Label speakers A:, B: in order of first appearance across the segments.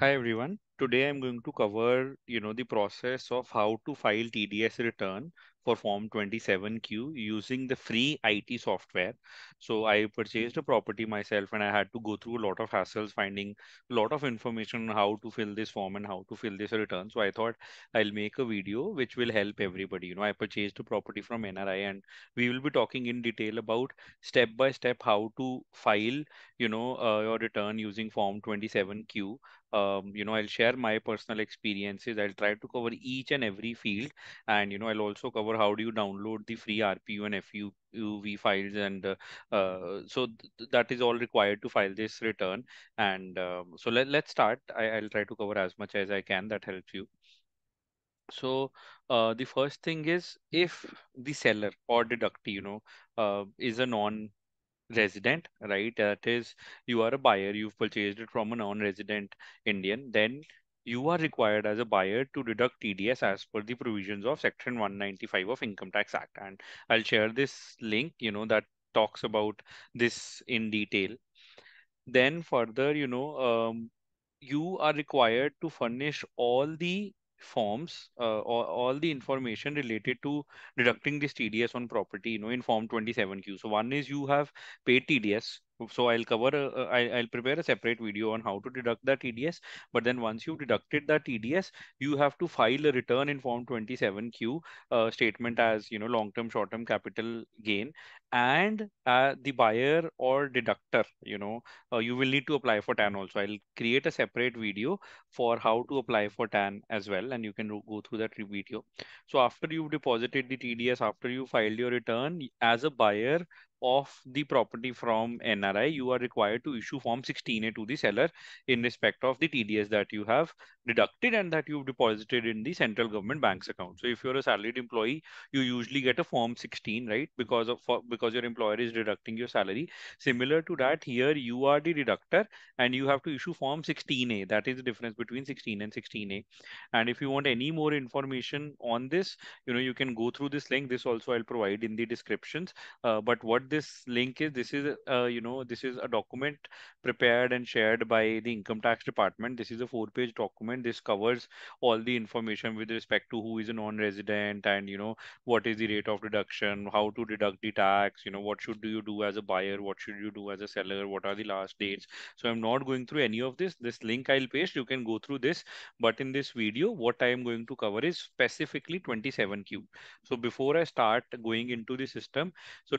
A: Hi everyone. Today I'm going to cover, you know, the process of how to file TDS return for Form 27Q using the free IT software. So I purchased a property myself and I had to go through a lot of hassles finding a lot of information on how to fill this form and how to fill this return. So I thought I'll make a video which will help everybody. You know, I purchased a property from NRI and we will be talking in detail about step by step how to file, you know, uh, your return using Form 27Q um, you know i'll share my personal experiences. I'll try to cover each and every field. And you know i'll also cover how do you download the free rpu and fvu files and uh, uh, so th- that is all required to file this return. And um, so let, let's start. I, i'll try to cover as much as i can. That helps you. So uh, the first thing is if the seller or deductee you know uh, is a non resident, right? That is, you are a buyer, you've purchased it from a non-resident Indian, then you are required as a buyer to deduct TDS as per the provisions of Section 195 of Income Tax Act. And I'll share this link, you know, that talks about this in detail. Then further, you know, um, you are required to furnish all the forms uh, all the information related to deducting this TDS on property, you know, in Form 27Q. So one is you have paid TDS. So I'll cover, I, I'll prepare a separate video on how to deduct the TDS. But then once you've deducted the TDS, you have to file a return in Form 27Q uh, statement as, you know, long-term, short-term capital gain and uh, the buyer or deductor, you know, uh, you will need to apply for TAN also. I'll create a separate video for how to apply for TAN as well, and you can go through that video. So after you've deposited the TDS, after you filed your return, as a buyer of the property from NRI, you are required to issue Form 16A to the seller in respect of the TDS that you have deducted and that you've deposited in the central government bank's account. So if you're a salaried employee, you usually get a Form 16, right? Because of because your employer is deducting your salary. Similar to that, here you are the deductor and you have to issue Form 16A. That is the difference between 16 and 16A. And if you want any more information on this, you know, you can go through this link. This also I'll provide in the descriptions. Uh, but what this link is, this is, uh, you know, this is a document prepared and shared by the income tax department. This is a four page document. This covers all the information with respect to who is a non-resident and, you know, what is the rate of deduction, how to deduct the tax, you know, what should you do as a buyer, what should you do as a seller, what are the last dates. So I'm not going through any of this. This link I'll paste, you can go through this. But in this video, what I am going to cover is specifically 27Q. So before I start going into the system, so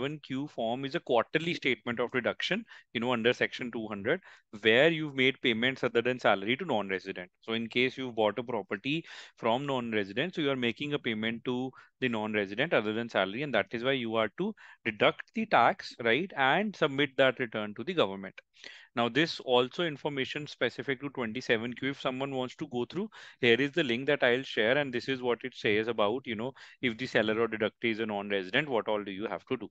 A: 27Q form is a quarterly statement of deduction, you know, under section 200, where you've made payments other than salary to non-resident. So in case you've bought a property from non-resident, so you are making a payment to the non-resident other than salary, and that is why you are to deduct the tax, right, and submit that return to the government. Now, this also information specific to 27Q. If someone wants to go through, here is the link that I'll share, and this is what it says about, you know, if the seller or deductee is a non-resident, what all do you have to do?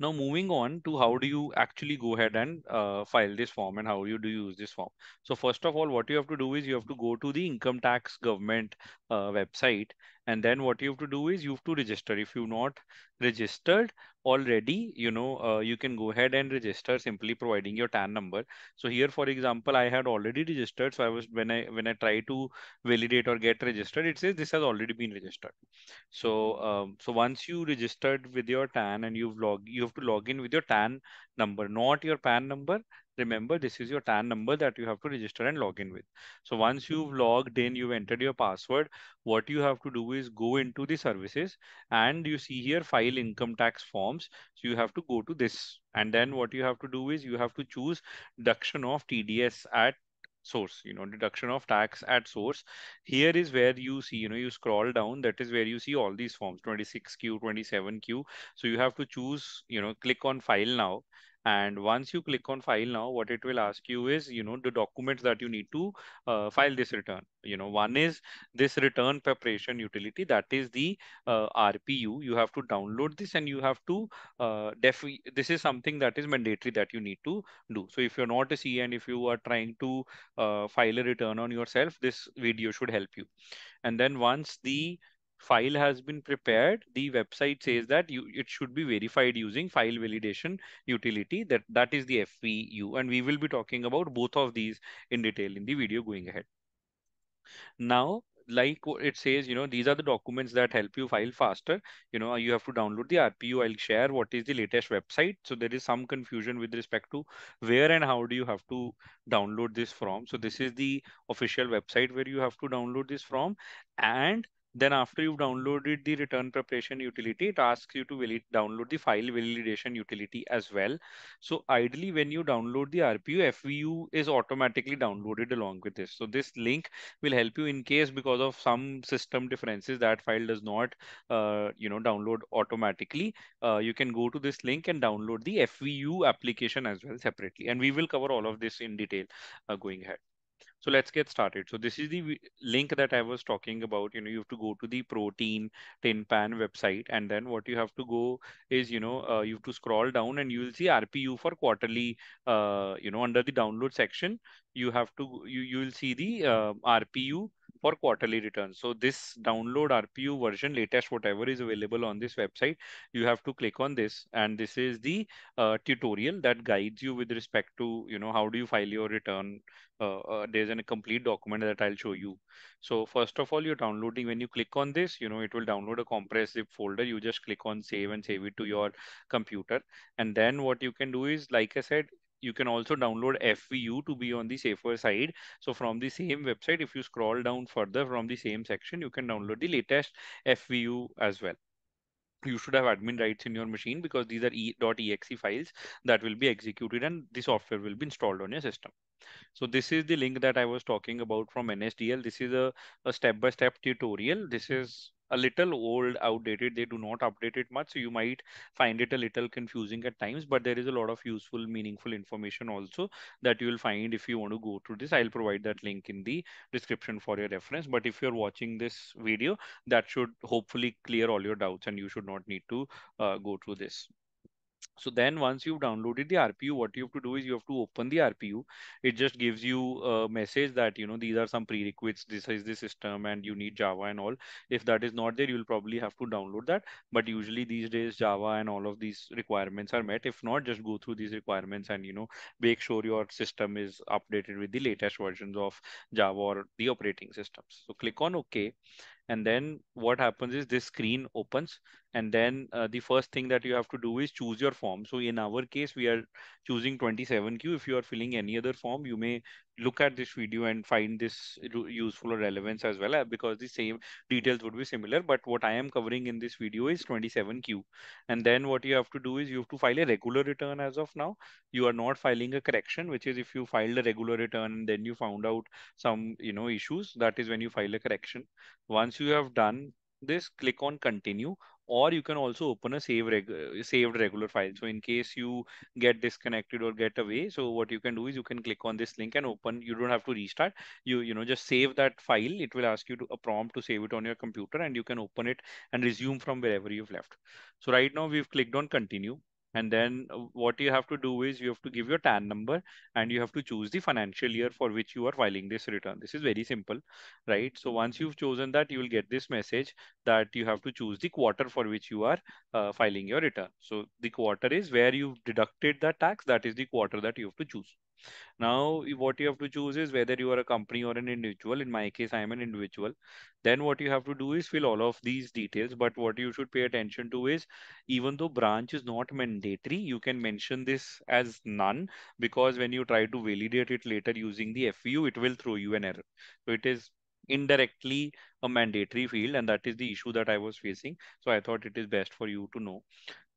A: Now, moving on to how do you actually go ahead and uh, file this form and how you do use this form. So first of all, what you have to do is you have to go to the income tax government uh, website. And then what you have to do is you have to register. If you've not registered already, you know, uh, you can go ahead and register simply providing your TAN number. So here, for example, I had already registered. So I was when I when I try to validate or get registered, it says this has already been registered. So um, so once you registered with your TAN and you've logged, you have to log in with your TAN number, not your PAN number. Remember, this is your TAN number that you have to register and log in with. So once you've logged in, you've entered your password. What you have to do is go into the services and you see here file income tax forms. So you have to go to this. And then what you have to do is you have to choose deduction of TDS at source you know deduction of tax at source. Here is where you see you know you scroll down that is where you see all these forms 26q 27q so you have to choose you know click on file now and once you click on file now what it will ask you is you know the documents that you need to uh, file this return. You know one is this return preparation utility that is the uh, rpu you have to download this and you have to uh, def this is something that is mandatory that you need to do. So if you're not a c and if you are trying to uh, file a return on yourself this video should help you. And then once the file has been prepared, the website says that you it should be verified using file validation utility. That that is the FVU, and we will be talking about both of these in detail in the video going ahead. Now, like it says, you know, these are the documents that help you file faster. You know, you have to download the RPU. I'll share what is the latest website. So there is some confusion with respect to where and how do you have to download this from. So this is the official website where you have to download this from. And then after you've downloaded the return preparation utility, it asks you to download the file validation utility as well. So ideally, when you download the RPU, FVU is automatically downloaded along with this. So this link will help you in case because of some system differences that file does not, uh, you know, download automatically. Uh, you can go to this link and download the FVU application as well separately. And we will cover all of this in detail uh, going ahead. So let's get started. So this is the link that I was talking about. You know, you have to go to the Protean Tin Pan website, and then what you have to go is, you know, uh, you have to scroll down and you will see RPU for quarterly. Uh, you know, under the download section, you have to you you will see the uh, RPU for quarterly returns. So this download RPU version, latest whatever is available on this website, you have to click on this, and this is the uh, tutorial that guides you with respect to, you know, how do you file your return uh, uh, there's a complete document that I'll show you. So first of all, you're downloading, when you click on this, you know, it will download a compressed folder. You just click on save and save it to your computer. And then what you can do is, like I said, you can also download FVU to be on the safer side. So from the same website, if you scroll down further from the same section, you can download the latest FVU as well you should have admin rights in your machine because these are e.exe files that will be executed and the software will be installed on your system. So this is the link that I was talking about from NSDL. This is a, step-by-step tutorial. This is a little old, outdated. They do not update it much. So you might find it a little confusing at times, but there is a lot of useful, meaningful information also that you will find if you want to go through this. I'll provide that link in the description for your reference. But if you're watching this video, that should hopefully clear all your doubts and you should not need to uh, go through this. So then once you've downloaded the RPU, what you have to do is you have to open the RPU. It just gives you a message that, you know, these are some prerequisites. This is the system and you need Java and all. If that is not there, you'll probably have to download that. But usually these days, Java and all of these requirements are met. If not, just go through these requirements and, you know, make sure your system is updated with the latest versions of Java or the operating systems. So click on OK and then what happens is this screen opens and then uh, the first thing that you have to do is choose your form. So in our case we are choosing 27q if you are filling any other form you may look at this video and find this useful or relevance as well uh, because the same details would be similar. But what i am covering in this video is 27q and then what you have to do is you have to file a regular return as of now. You are not filing a correction which is if you filed a regular return and then you found out some you know issues. That is when you file a correction. Once you have done this, click on continue, or you can also open a save reg saved regular file. So in case you get disconnected or get away, so what you can do is you can click on this link and open. You don't have to restart. You you know just save that file. It will ask you to a prompt to save it on your computer, and you can open it and resume from wherever you've left. So right now we've clicked on continue. And then uh, what you have to do is you have to give your TAN number and you have to choose the financial year for which you are filing this return. This is very simple, right? So once you've chosen that, you will get this message that you have to choose the quarter for which you are uh, filing your return. So the quarter is where you've deducted that tax. That is the quarter that you have to choose. Now, what you have to choose is whether you are a company or an individual. In my case, I am an individual. Then what you have to do is fill all of these details. But what you should pay attention to is even though branch is not mandatory, you can mention this as none because when you try to validate it later using the FU, it will throw you an error. So it is indirectly a mandatory field and that is the issue that I was facing. So I thought it is best for you to know.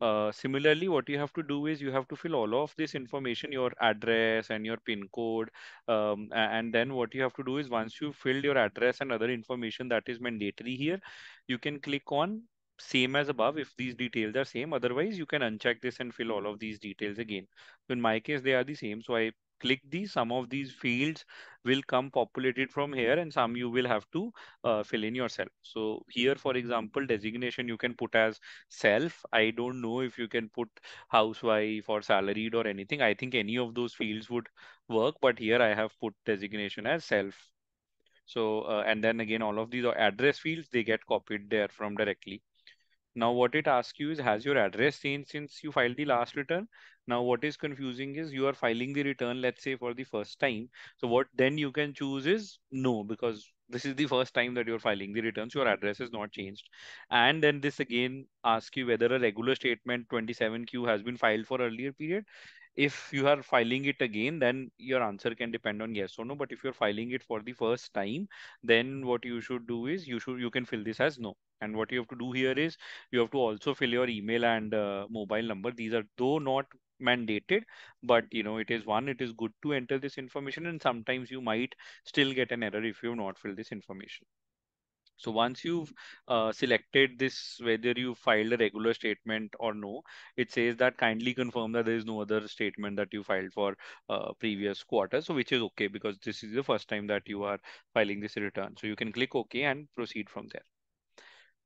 A: Uh, similarly, what you have to do is you have to fill all of this information, your address and your PIN code. Um, and then what you have to do is once you filled your address and other information that is mandatory here, you can click on same as above if these details are same. Otherwise, you can uncheck this and fill all of these details again. In my case, they are the same. So I click these, some of these fields will come populated from here and some you will have to uh, fill in yourself. So here, for example, designation you can put as self. I don't know if you can put housewife or salaried or anything. I think any of those fields would work, but here I have put designation as self. So, uh, and then again, all of these address fields, they get copied there from directly. Now, what it asks you is, has your address changed since you filed the last return? Now, what is confusing is you are filing the return, let's say for the first time. So what then you can choose is no, because this is the first time that you're filing the returns. Your address is not changed. And then this again asks you whether a regular statement 27Q has been filed for earlier period. If you are filing it again, then your answer can depend on yes or no. But if you're filing it for the first time, then what you should do is you should you can fill this as no. And what you have to do here is you have to also fill your email and uh, mobile number. These are though not mandated but you know it is one it is good to enter this information and sometimes you might still get an error if you have not filled this information so once you've uh, selected this whether you filed a regular statement or no it says that kindly confirm that there is no other statement that you filed for uh, previous quarter so which is okay because this is the first time that you are filing this return so you can click ok and proceed from there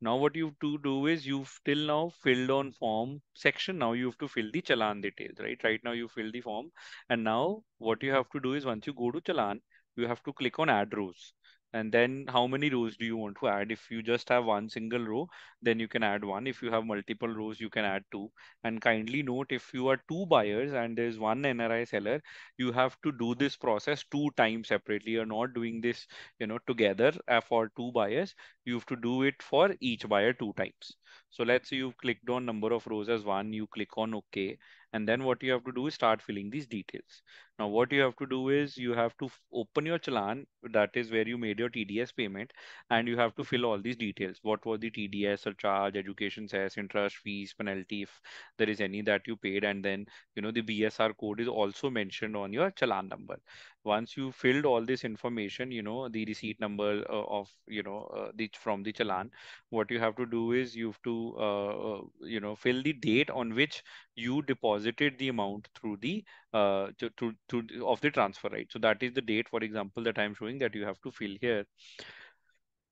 A: now what you have to do is you've till now filled on form section. Now you have to fill the challan details, right? Right now you fill the form. And now what you have to do is once you go to challan, you have to click on add rows. And then how many rows do you want to add? If you just have one single row, then you can add one. If you have multiple rows, you can add two. And kindly note, if you are two buyers and there's one NRI seller, you have to do this process two times separately. You're not doing this, you know, together uh, for two buyers. You have to do it for each buyer two times. So let's say you've clicked on number of rows as one, you click on OK. And then what you have to do is start filling these details. Now, what you have to do is you have to open your challan, that is where you made your TDS payment, and you have to fill all these details. What was the TDS or charge, education cess, interest, fees, penalty, if there is any that you paid, and then you know the BSR code is also mentioned on your challan number. Once you filled all this information, you know the receipt number uh, of you know uh, the from the challan, what you have to do is you have to uh, uh, you know fill the date on which you deposited the amount through the uh, to, to, to of the transfer right? So that is the date for example that i'm showing that you have to fill here.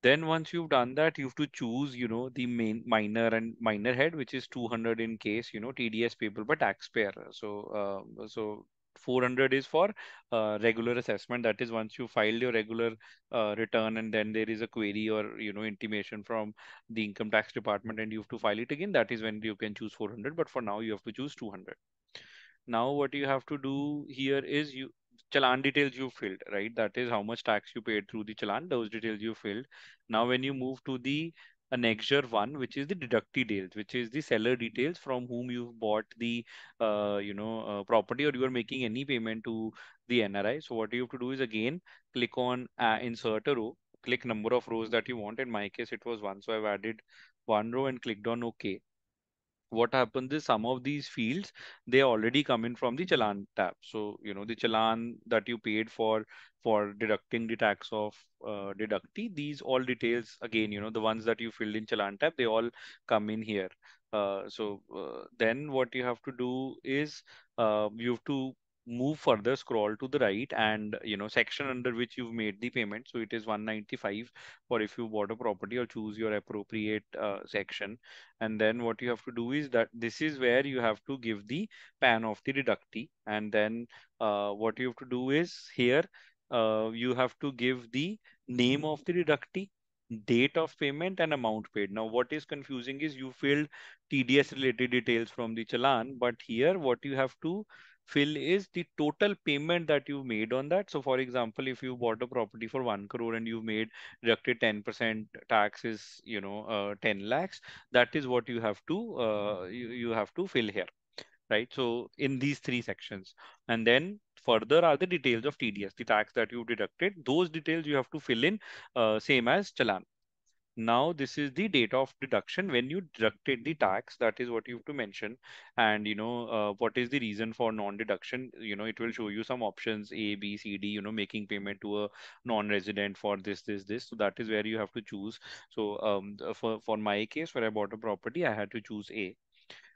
A: Then once you've done that you have to choose you know the main minor and minor head which is 200 in case you know tds payable by taxpayer. So uh, so 400 is for uh, regular assessment. That is once you filed your regular uh, return and then there is a query or you know intimation from the income tax department and you have to file it again that is when you can choose 400 but for now you have to choose 200 now what you have to do here is you challan details you filled, right? That is how much tax you paid through the challan, those details you filled. Now when you move to the annexure one, which is the deductee details, which is the seller details from whom you've bought the uh, you know uh, property or you are making any payment to the NRI. So what you have to do is again click on uh, insert a row, click number of rows that you want. In my case, it was one, so I've added one row and clicked on OK what happens is some of these fields they already come in from the challan tab. So you know the challan that you paid for for deducting the tax of uh, deductee these all details again you know the ones that you filled in challan tab they all come in here. Uh, so uh, then what you have to do is uh, you have to move further scroll to the right and you know section under which you've made the payment. So it is 195 for if you bought a property or choose your appropriate uh, section. And then what you have to do is that this is where you have to give the pan of the deductee. And then uh, what you have to do is here uh, you have to give the name of the deductee date of payment and amount paid. Now, what is confusing is you filled TDS related details from the challan, but here what you have to fill is the total payment that you made on that. So for example, if you bought a property for 1 crore and you've made deducted 10% tax is, you know, uh, 10 lakhs, that is what you have to, uh, you, you have to fill here, right? So in these three sections, and then further are the details of TDS, the tax that you deducted. Those details you have to fill in uh, same as challan. Now this is the date of deduction when you deducted the tax. That is what you have to mention. And you know uh, what is the reason for non-deduction? You know it will show you some options A, B, C, D. You know making payment to a non-resident for this, this, this. So that is where you have to choose. So um, for for my case where I bought a property, I had to choose A.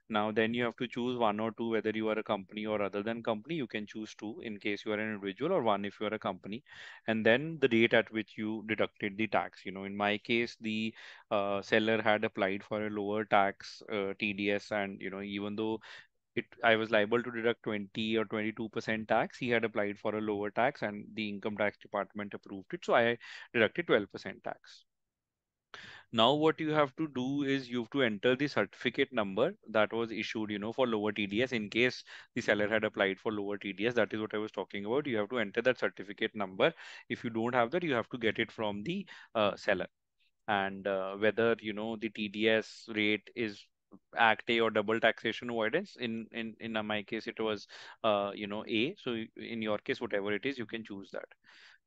A: Now, then you have to choose one or two, whether you are a company or other than company, you can choose two in case you are an individual or one if you are a company. And then the date at which you deducted the tax. You know, in my case, the uh, seller had applied for a lower tax uh, TDS. And, you know, even though it I was liable to deduct 20 or 22% tax. He had applied for a lower tax and the income tax department approved it. So I deducted 12% tax. Now what you have to do is you have to enter the certificate number that was issued, you know, for lower TDS in case the seller had applied for lower TDS. That is what I was talking about. You have to enter that certificate number. If you don't have that, you have to get it from the uh, seller. And uh, whether, you know, the TDS rate is Act A or double taxation avoidance. In in in my case, it was uh, you know A. So in your case, whatever it is, you can choose that.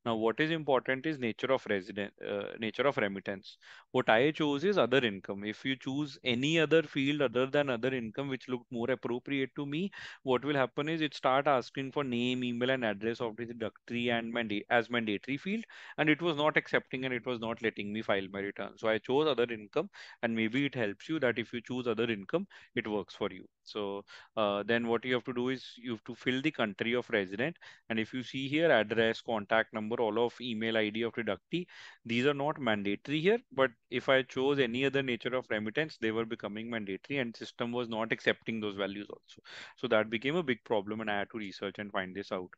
A: Now, what is important is nature of resident, uh, nature of remittance. What I chose is other income. If you choose any other field other than other income, which looked more appropriate to me, what will happen is it start asking for name, email, and address of the deductory and mandate as mandatory field, and it was not accepting and it was not letting me file my return. So I chose other income, and maybe it helps you that if you choose other income, it works for you. So uh, then what you have to do is you have to fill the country of resident, and if you see here address, contact number all of email ID of deductee. These are not mandatory here, but if I chose any other nature of remittance, they were becoming mandatory and system was not accepting those values also. So that became a big problem and I had to research and find this out.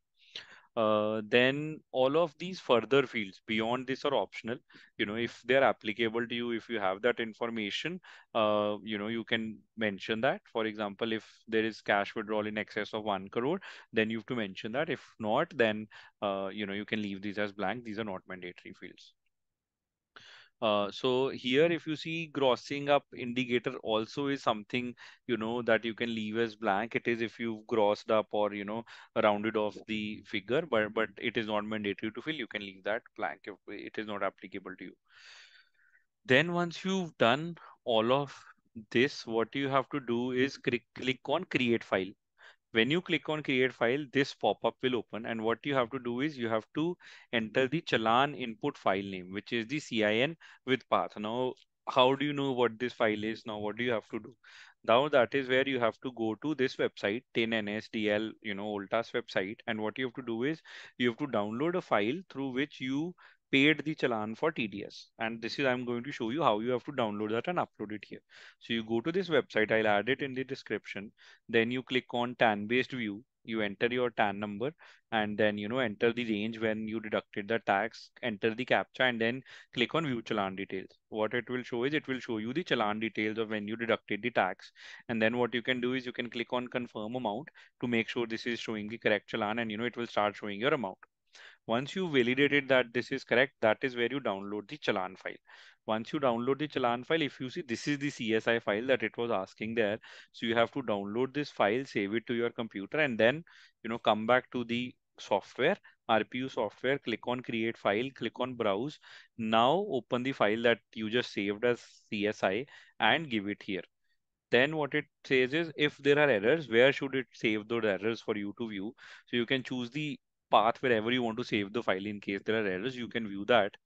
A: Uh, then all of these further fields beyond this are optional. You know if they're applicable to you if you have that information uh, you know you can mention that. For example if there is cash withdrawal in excess of 1 crore then you have to mention that. If not then uh, you know you can leave these as blank. These are not mandatory fields uh, so here, if you see grossing up indicator also is something, you know, that you can leave as blank. It is if you've grossed up or, you know, rounded off the figure, but, but it is not mandatory to fill. You can leave that blank if it is not applicable to you. Then once you've done all of this, what you have to do is click, click on create file when you click on create file, this pop-up will open. And what you have to do is you have to enter the challan input file name, which is the CIN with path. Now, how do you know what this file is? Now, what do you have to do? Now that is where you have to go to this website, TIN-NSDL, you know, Voltas website. And what you have to do is you have to download a file through which you paid the challan for TDS. And this is, I'm going to show you how you have to download that and upload it here. So you go to this website, I'll add it in the description. Then you click on TAN based view. You enter your TAN number and then, you know, enter the range when you deducted the tax, enter the CAPTCHA and then click on view challan details. What it will show is it will show you the challan details of when you deducted the tax. And then what you can do is you can click on confirm amount to make sure this is showing the correct challan and, you know, it will start showing your amount. Once you validated that this is correct, that is where you download the challan file. Once you download the challan file, if you see this is the CSI file that it was asking there. So you have to download this file, save it to your computer, and then you know come back to the software, RPU software, click on create file, click on browse. Now open the file that you just saved as CSI and give it here. Then what it says is if there are errors, where should it save those errors for you to view? So you can choose the path wherever you want to save the file in case there are errors you can view that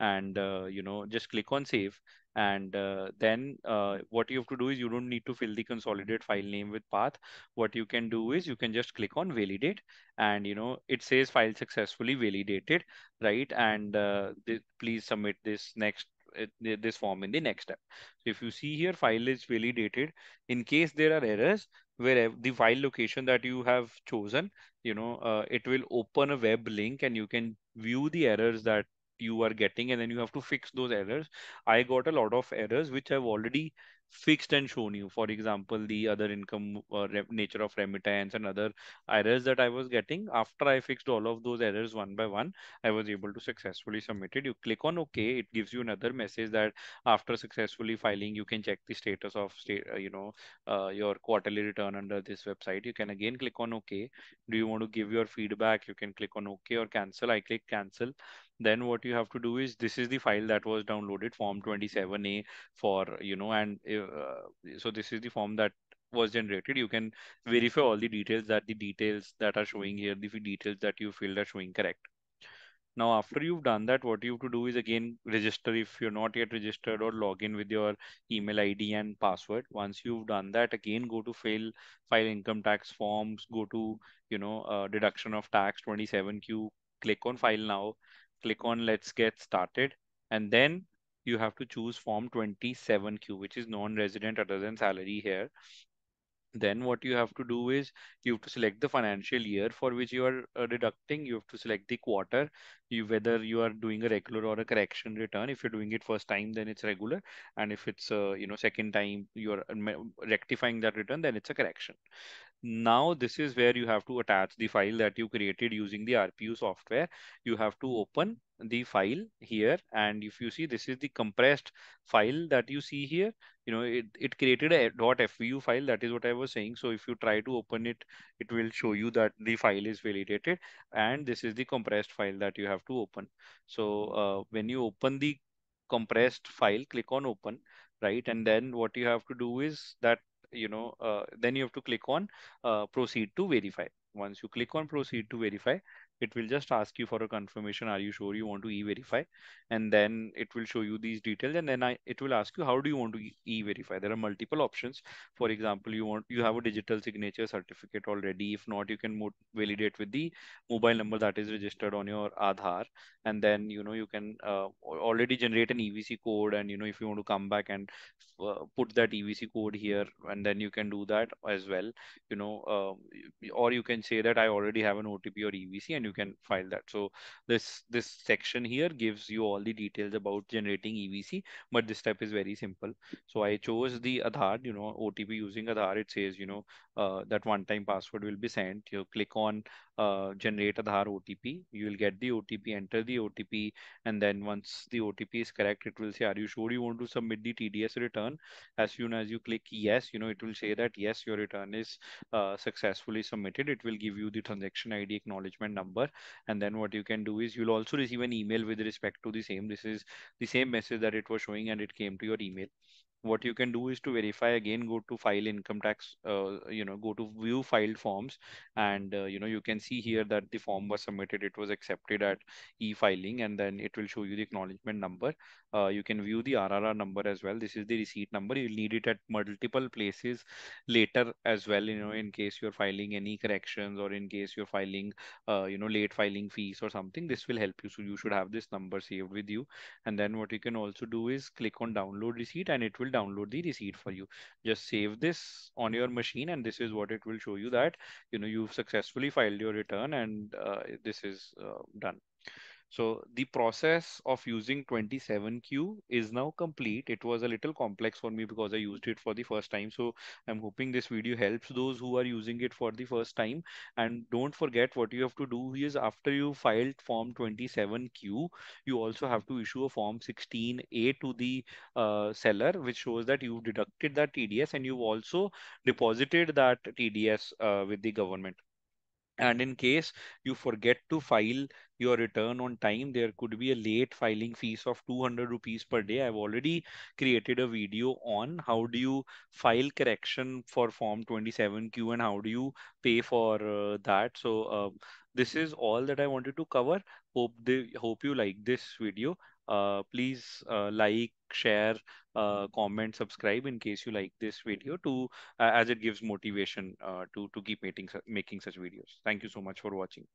A: and uh, you know just click on save. And uh, then uh, what you have to do is you don't need to fill the consolidated file name with path. What you can do is you can just click on validate and you know it says file successfully validated right? And uh, please submit this next uh, this form in the next step. So if you see here file is validated. In case there are errors where the file location that you have chosen you know uh, it will open a web link and you can view the errors that you are getting and then you have to fix those errors i got a lot of errors which i've already fixed and shown you. For example, the other income uh, nature of remittance and other errors that I was getting. After I fixed all of those errors one by one, I was able to successfully submit it. You click on OK, it gives you another message that after successfully filing, you can check the status of state, uh, you know, uh, your quarterly return under this website. You can again click on OK. Do you want to give your feedback? You can click on OK or cancel. I click cancel then what you have to do is this is the file that was downloaded form 27a for you know and uh, so this is the form that was generated. You can verify all the details that the details that are showing here the details that you filled are showing correct. Now after you've done that what you have to do is again register. If you're not yet registered or log in with your email id and password once you've done that again go to file file income tax forms go to you know uh, deduction of tax 27q click on file now click on let's get started and then you have to choose form 27q which is non-resident other than salary here then what you have to do is you have to select the financial year for which you are uh, deducting. You have to select the quarter, you whether you are doing a regular or a correction return. If you're doing it first time, then it's regular, and if it's uh, you know second time you are uh, rectifying that return, then it's a correction. Now this is where you have to attach the file that you created using the RPU software. You have to open the file here, and if you see this is the compressed file that you see here. You know it, it created a .fvu file. That is what i was saying. So if you try to open it it will show you that the file is validated and this is the compressed file that you have to open. So uh, when you open the compressed file click on open right? And then what you have to do is that you know uh, then you have to click on uh, proceed to verify. Once you click on proceed to verify it will just ask you for a confirmation are you sure you want to e-verify? And then it will show you these details and then I, it will ask you how do you want to e-verify? There are multiple options. For example you want you have a digital signature certificate already. If not you can validate with the mobile number that is registered on your Aadhaar. And then you know you can uh, already generate an EVC code and you know if you want to come back and uh, put that EVC code here and then you can do that as well you know y- or you can say that I already have an OTP or EVC and you can file that. So this this section here gives you all the details about generating EVC but this step is very simple. So I chose the Aadhaar you know OTP using Aadhaar. It says you know uh, that one time password will be sent. You click on uh, generate Aadhaar OTP you will get the OTP enter the OTP and then once the OTP is correct it will say are you sure you want to submit the TDS return? As soon as you click yes you know it will say that yes your return is uh, successfully submitted. It will give you the transaction ID acknowledgement number. And then what you can do is you'll also receive an email with respect to the same. This is the same message that it was showing and it came to your email what you can do is to verify again go to file income tax uh, you know go to view filed forms. And uh, you know you can see here that the form was submitted. It was accepted at e-filing and then it will show you the acknowledgement number. Uh, you can view the rrr number as well. This is the receipt number. You'll need it at multiple places later as well you know in case you're filing any corrections or in case you're filing uh, you know late filing fees or something. This will help you. So you should have this number saved with you. And then what you can also do is click on download receipt and it will download the receipt for you. Just save this on your machine and this is what it will show you that you know you've successfully filed your return and uh, this is uh, done so the process of using 27Q is now complete. It was a little complex for me because I used it for the first time. So I'm hoping this video helps those who are using it for the first time. And don't forget what you have to do is after you filed Form 27Q, you also have to issue a Form 16A to the uh, seller, which shows that you've deducted that TDS and you've also deposited that TDS uh, with the government. And in case you forget to file your return on time, there could be a late filing fees of 200 rupees per day. I've already created a video on how do you file correction for Form 27Q and how do you pay for uh, that. So uh, this is all that I wanted to cover. Hope they hope you like this video. Uh, please uh, like, share, uh, comment, subscribe in case you like this video to uh, as it gives motivation uh, to to keep making making such videos. Thank you so much for watching.